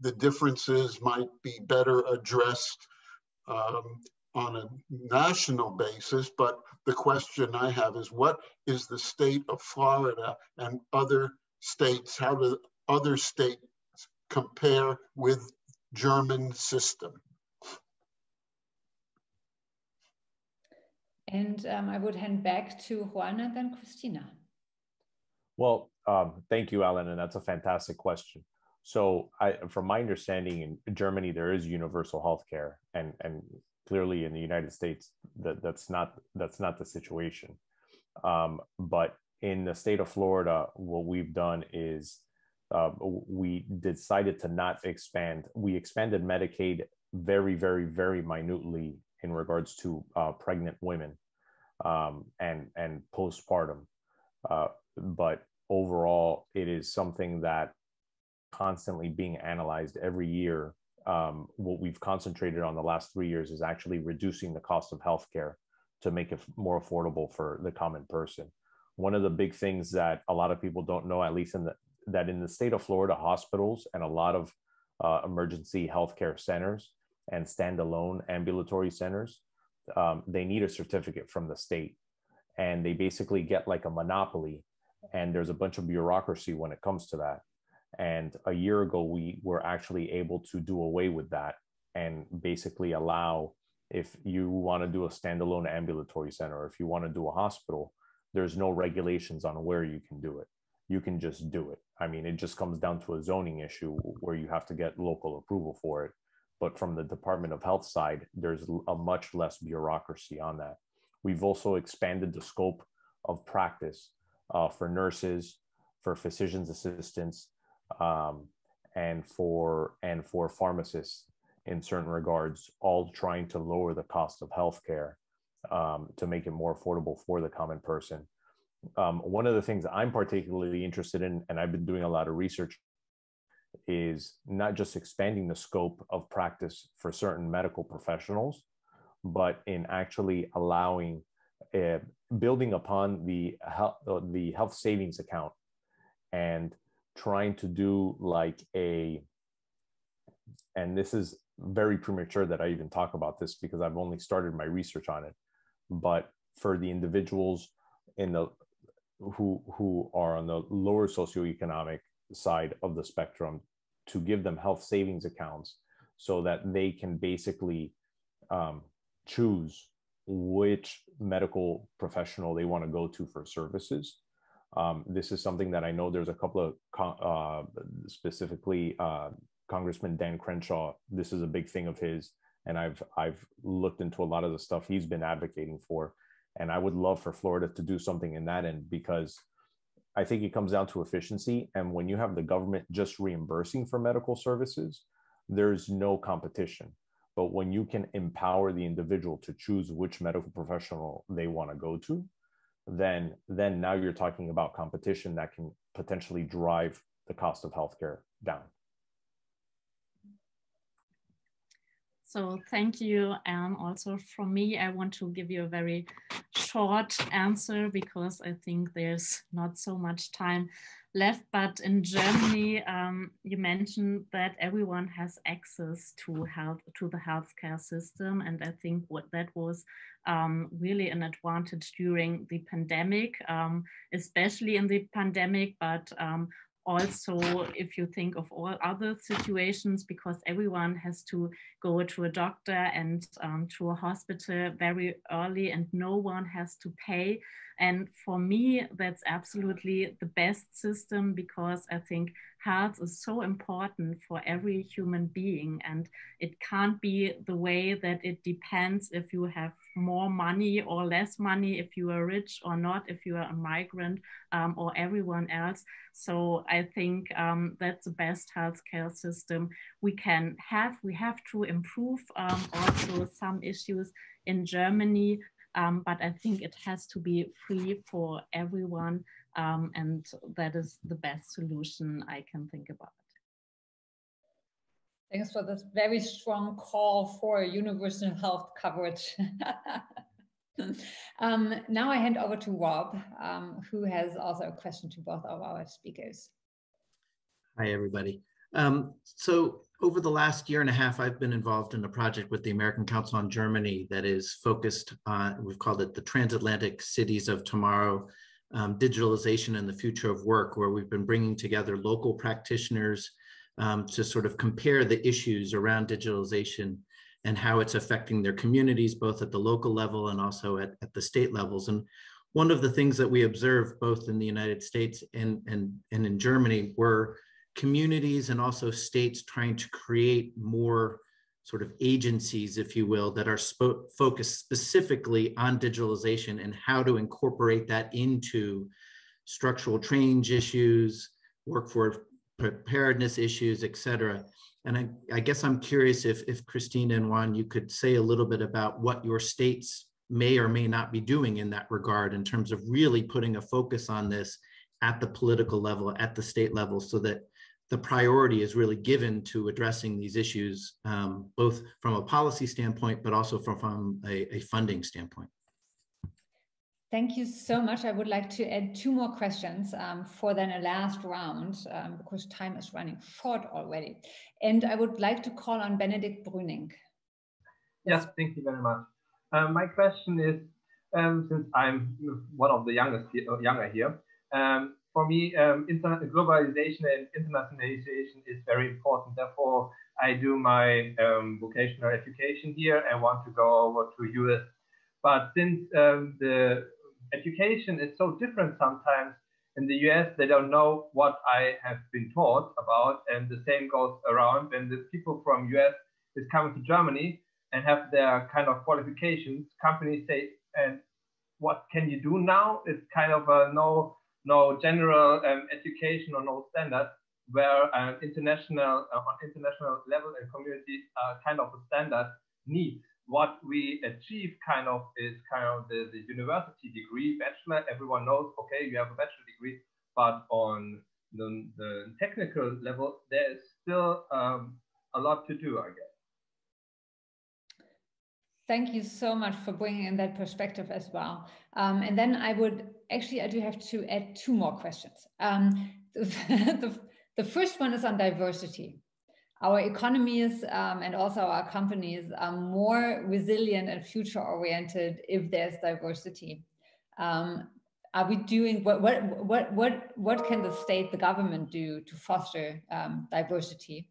the differences might be better addressed um, on a national basis, but the question I have is what is the state of Florida and other states, how do other states compare with German system? And um, I would hand back to Juan and then Christina. Well, um, thank you, Alan, and that's a fantastic question. So, I, from my understanding, in Germany there is universal health care, and and clearly in the United States that that's not that's not the situation. Um, but in the state of Florida, what we've done is uh, we decided to not expand. We expanded Medicaid very, very, very minutely in regards to uh, pregnant women um, and and postpartum. Uh, but overall, it is something that constantly being analyzed every year. Um, what we've concentrated on the last three years is actually reducing the cost of healthcare to make it more affordable for the common person one of the big things that a lot of people don't know, at least in the that in the state of Florida, hospitals and a lot of uh, emergency healthcare centers and standalone ambulatory centers um, they need a certificate from the state and they basically get like a monopoly and there's a bunch of bureaucracy when it comes to that. And a year ago we were actually able to do away with that and basically allow if you want to do a standalone ambulatory center or if you want to do a hospital there's no regulations on where you can do it. You can just do it. I mean it just comes down to a zoning issue where you have to get local approval for it. But from the department of health side there's a much less bureaucracy on that. We've also expanded the scope of practice uh, for nurses for physicians assistants um, and for and for pharmacists in certain regards, all trying to lower the cost of healthcare um, to make it more affordable for the common person. Um, one of the things I'm particularly interested in, and I've been doing a lot of research, is not just expanding the scope of practice for certain medical professionals, but in actually allowing, uh, building upon the health, uh, the health savings account and trying to do like a and this is very premature that I even talk about this because I've only started my research on it. But for the individuals in the who who are on the lower socioeconomic side of the spectrum, to give them health savings accounts so that they can basically um, choose which medical professional they want to go to for services. Um, this is something that I know there's a couple of uh, specifically uh, Congressman Dan Crenshaw, this is a big thing of his, and I've I've looked into a lot of the stuff he's been advocating for, and I would love for Florida to do something in that end because I think it comes down to efficiency, and when you have the government just reimbursing for medical services, there's no competition. But when you can empower the individual to choose which medical professional they want to go to, then then now you're talking about competition that can potentially drive the cost of healthcare down. So thank you. And also from me, I want to give you a very short answer because I think there's not so much time left. But in Germany, um, you mentioned that everyone has access to health to the healthcare system, and I think what that was um, really an advantage during the pandemic, um, especially in the pandemic, but um, also if you think of all other situations because everyone has to go to a doctor and um, to a hospital very early and no one has to pay. And for me that's absolutely the best system because i think health is so important for every human being and it can't be the way that it depends if you have more money or less money if you are rich or not if you are a migrant um, or everyone else so i think um, that's the best healthcare system we can have we have to improve um, also some issues in germany um, but I think it has to be free for everyone um, and that is the best solution I can think about. Thanks for this very strong call for universal health coverage. um, now I hand over to Rob, um, who has also a question to both of our speakers. Hi, everybody. Um, so over the last year and a half, I've been involved in a project with the American Council on Germany that is focused on, we've called it the Transatlantic Cities of Tomorrow, um, digitalization and the future of work, where we've been bringing together local practitioners um, to sort of compare the issues around digitalization and how it's affecting their communities, both at the local level and also at, at the state levels. And one of the things that we observed both in the United States and, and, and in Germany were communities and also states trying to create more sort of agencies, if you will, that are focused specifically on digitalization and how to incorporate that into structural change issues, workforce preparedness issues, et cetera. And I, I, guess I'm curious if, if Christine and Juan, you could say a little bit about what your states may or may not be doing in that regard in terms of really putting a focus on this at the political level, at the state level, so that the priority is really given to addressing these issues, um, both from a policy standpoint, but also from, from a, a, funding standpoint. Thank you so much. I would like to add two more questions um, for then a last round um, because time is running short already. And I would like to call on Benedikt Brüning. Yes, thank you very much. Um, my question is, um, since I'm one of the youngest here, uh, younger here, um, for me, um, globalization and internationalization is very important. Therefore, I do my um, vocational education here and want to go over to US. But since um, the education is so different sometimes in the US, they don't know what I have been taught about. And the same goes around when the people from US is coming to Germany and have their kind of qualifications, companies say, and what can you do now? It's kind of a no, no general um, education or no standard where uh, international uh, on international level and community uh, kind of a standard needs. What we achieve kind of is kind of the, the university degree, bachelor. Everyone knows, okay, you have a bachelor degree, but on the, the technical level, there is still um, a lot to do, I guess. Thank you so much for bringing in that perspective as well. Um, and then I would actually, I do have to add two more questions. Um, the, the first one is on diversity. Our economies um, and also our companies are more resilient and future oriented if there's diversity. Um, are we doing what, what, what, what, what can the state, the government do to foster um, diversity?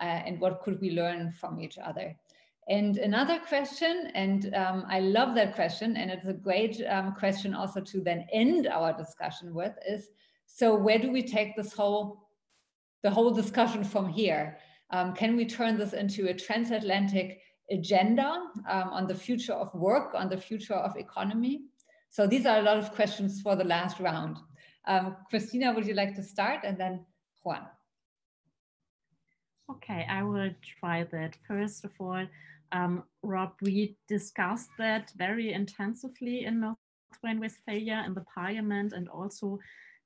Uh, and what could we learn from each other? And another question, and um, I love that question, and it's a great um, question also to then end our discussion with is, so where do we take this whole the whole discussion from here. Um, can we turn this into a transatlantic agenda um, on the future of work, on the future of economy? So these are a lot of questions for the last round. Um, Christina, would you like to start? And then Juan. Okay, I will try that. First of all, um, Rob, we discussed that very intensively in North Rhine-Westphalia in the parliament and also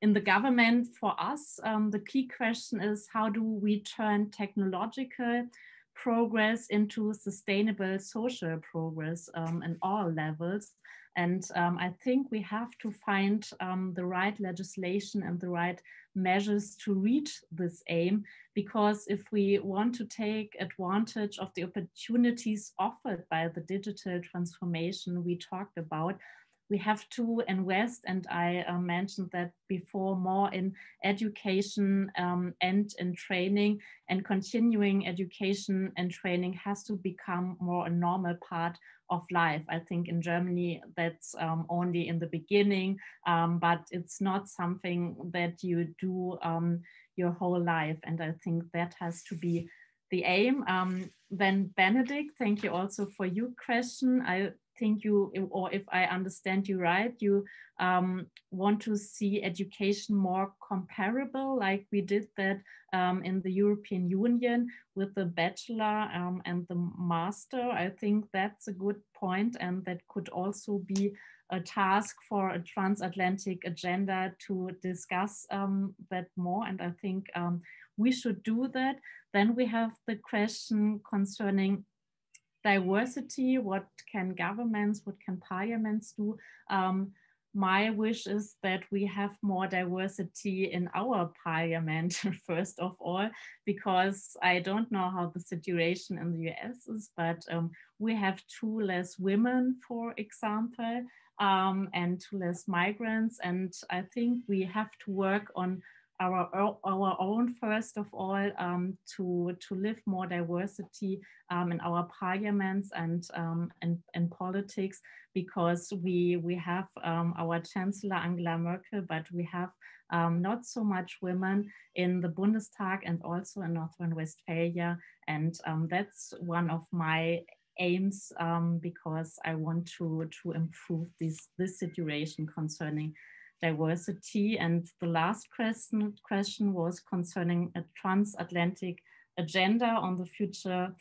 in the government, for us, um, the key question is how do we turn technological progress into sustainable social progress um, in all levels? And um, I think we have to find um, the right legislation and the right measures to reach this aim, because if we want to take advantage of the opportunities offered by the digital transformation we talked about, we have to invest, and I uh, mentioned that before, more in education um, and in training. And continuing education and training has to become more a normal part of life. I think in Germany that's um, only in the beginning, um, but it's not something that you do um, your whole life. And I think that has to be the aim. Um, then Benedikt, thank you also for your question. I think you, or if I understand you right, you um, want to see education more comparable, like we did that um, in the European Union with the bachelor um, and the master. I think that's a good point, and that could also be a task for a transatlantic agenda to discuss um, that more. And I think um, we should do that. Then we have the question concerning diversity, what can governments, what can parliaments do? Um, my wish is that we have more diversity in our parliament, first of all, because I don't know how the situation in the US is, but um, we have two less women, for example, um, and two less migrants. And I think we have to work on our, our own, first of all, um, to, to live more diversity um, in our parliaments and, um, and, politics, because we, we have um, our Chancellor Angela Merkel, but we have um, not so much women in the Bundestag and also in North Rhine-Westphalia. And um, that's one of my aims because I want to, to improve this, this situation concerning diversity. And the last question, question was concerning a transatlantic agenda on the future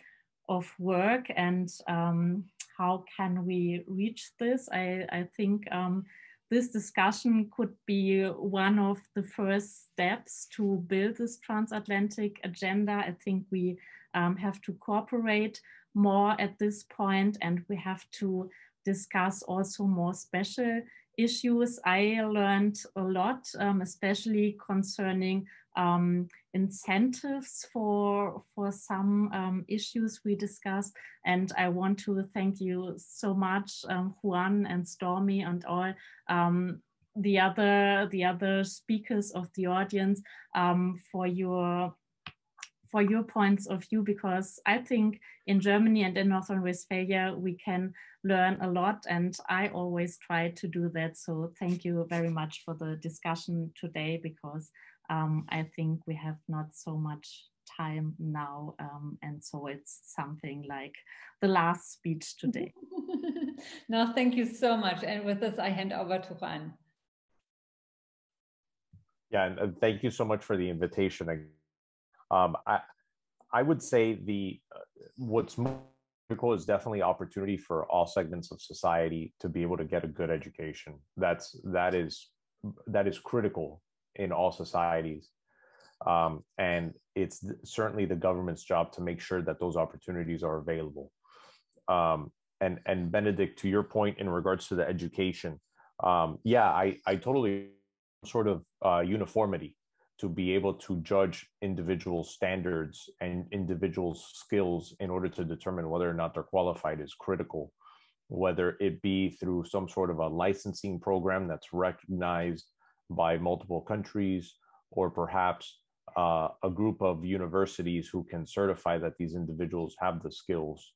of work and um, how can we reach this? I, I think um, this discussion could be one of the first steps to build this transatlantic agenda. I think we um, have to cooperate more at this point and we have to discuss also more special issues I learned a lot, um, especially concerning um, incentives for for some um, issues we discussed. And I want to thank you so much, um, Juan and Stormy and all um, the other the other speakers of the audience um, for your for your points of view because I think in Germany and in North Rhine-Westphalia we can learn a lot and I always try to do that. So thank you very much for the discussion today because um, I think we have not so much time now um, and so it's something like the last speech today. no, thank you so much. And with this I hand over to Juan. Yeah, and thank you so much for the invitation. Um, I I would say the uh, what's critical is definitely opportunity for all segments of society to be able to get a good education. That's that is that is critical in all societies, um, and it's certainly the government's job to make sure that those opportunities are available. Um, and and Benedikt, to your point in regards to the education, um, yeah, I I totally sort of uh, uniformity to be able to judge individual standards and individuals' skills in order to determine whether or not they're qualified is critical. Whether it be through some sort of a licensing program that's recognized by multiple countries, or perhaps uh, a group of universities who can certify that these individuals have the skills,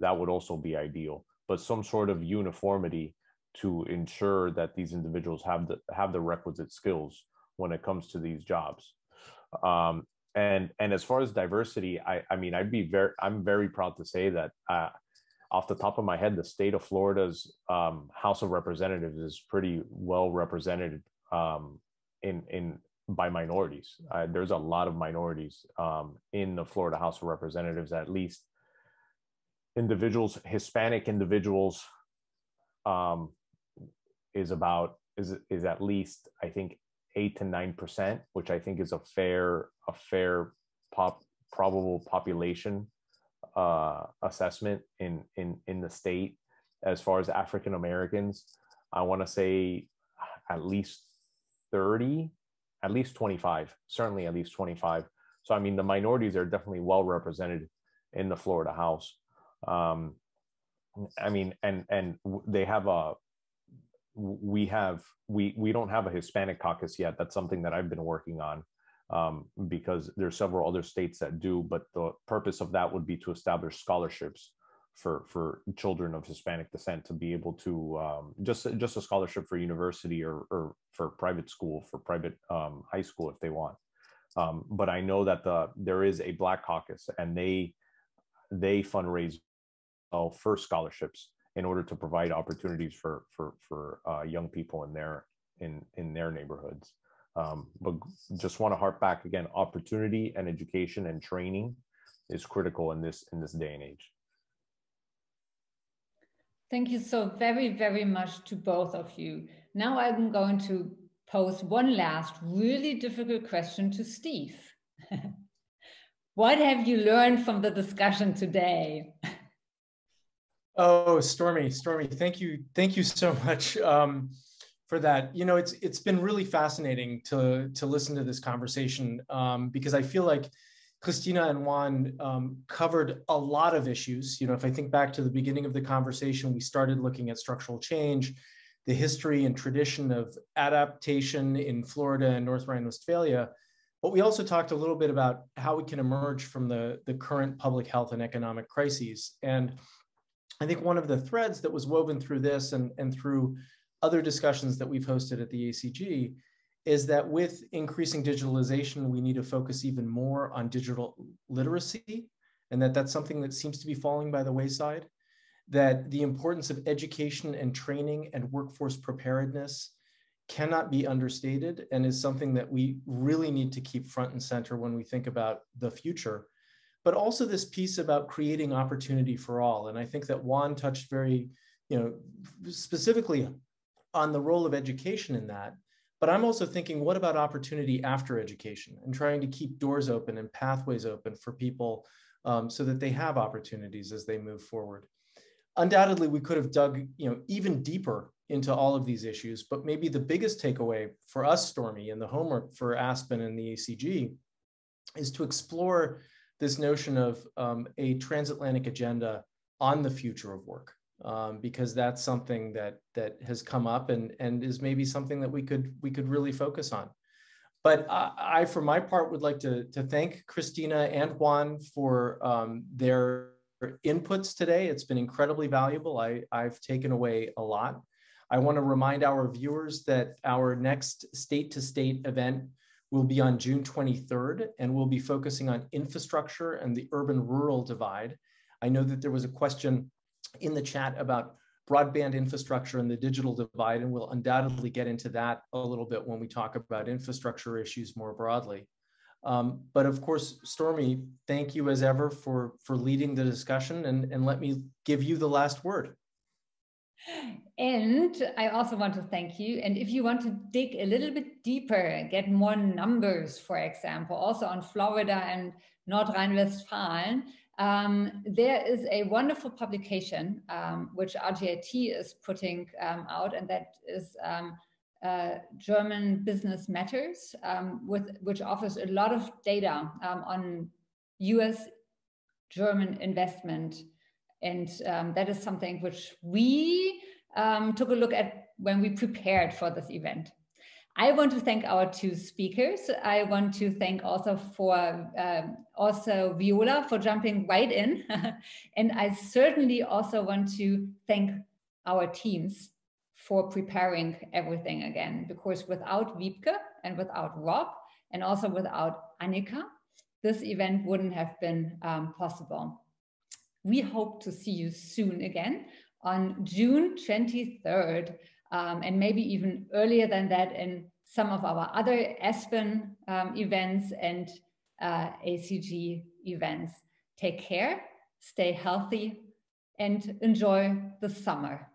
that would also be ideal. But some sort of uniformity to ensure that these individuals have the have the requisite skills when it comes to these jobs. Um, and and as far as diversity, I I mean I'd be very I'm very proud to say that uh, off the top of my head, the state of Florida's um, House of Representatives is pretty well represented um, in in by minorities. Uh, there's a lot of minorities um, in the Florida House of Representatives, at least individuals, Hispanic individuals, um, is about is is at least I think eight to nine percent, which I think is a fair a fair pop probable population uh, assessment in in in the state. As far as African Americans, I want to say at least thirty, at least twenty five, certainly at least twenty five. So I mean, the minorities are definitely well represented in the Florida House. Um, I mean, and and they have a we have we we don't have a Hispanic caucus yet. That's something that I've been working on um, because there's several other states that do. But the purpose of that would be to establish scholarships for for children of Hispanic descent to be able to um, just just a scholarship for university or or for private school for private um, high school if they want. Um, but I know that the there is a Black caucus and they they fundraise uh, for scholarships in order to provide opportunities for for for uh, young people in their in in their neighborhoods. Um, but just want to harp back again: opportunity and education and training is critical in this in this day and age. Thank you so very very much to both of you. Now I'm going to pose one last really difficult question to Steve. what have you learned from the discussion today? Oh, Stormy, Stormy, thank you, thank you so much um, for that. You know, it's it's been really fascinating to to listen to this conversation um, because I feel like Christina and Juan um, covered a lot of issues. You know, if I think back to the beginning of the conversation, we started looking at structural change, the history and tradition of adaptation in Florida and North Rhine-Westphalia. But we also talked a little bit about how we can emerge from the, the current public health and economic crises. And I think one of the threads that was woven through this and, and through other discussions that we've hosted at the ACG is that with increasing digitalization, we need to focus even more on digital literacy, and that that's something that seems to be falling by the wayside. That the importance of education and training and workforce preparedness cannot be understated and is something that we really need to keep front and center when we think about the future but also this piece about creating opportunity for all. And I think that Juan touched very, you know, specifically on the role of education in that. But I'm also thinking, what about opportunity after education and trying to keep doors open and pathways open for people um, so that they have opportunities as they move forward. Undoubtedly, we could have dug, you know, even deeper into all of these issues, but maybe the biggest takeaway for us, Stormy, and the homework for Aspen and the ACG is to explore this notion of um, a transatlantic agenda on the future of work, um, because that's something that that has come up and and is maybe something that we could we could really focus on. But I, I for my part, would like to to thank Christina and Juan for um, their inputs today. It's been incredibly valuable. I, I've taken away a lot. I want to remind our viewers that our next state to state event will be on June 23rd, and we'll be focusing on infrastructure and the urban rural divide. I know that there was a question in the chat about broadband infrastructure and the digital divide, and we'll undoubtedly get into that a little bit when we talk about infrastructure issues more broadly. Um, but of course, Stormy, thank you as ever for, for leading the discussion, and, and let me give you the last word. And I also want to thank you. And if you want to dig a little bit deeper, get more numbers, for example, also on Florida and North Rhine Westphalen, um, there is a wonderful publication um, which RGIT is putting um, out, and that is um, uh, German Business Matters, um, with, which offers a lot of data um, on US German investment. And that is something which we took a look at when we prepared for this event. I want to thank our two speakers. I want to thank also for um, also Viola for jumping right in. and I certainly also want to thank our teams for preparing everything again, because without Wiebke and without Rob and also without Annika, this event wouldn't have been um, possible. We hope to see you soon again on June 23rd um, and maybe even earlier than that in some of our other Aspen um, events and uh, ACG events. Take care, stay healthy, and enjoy the summer.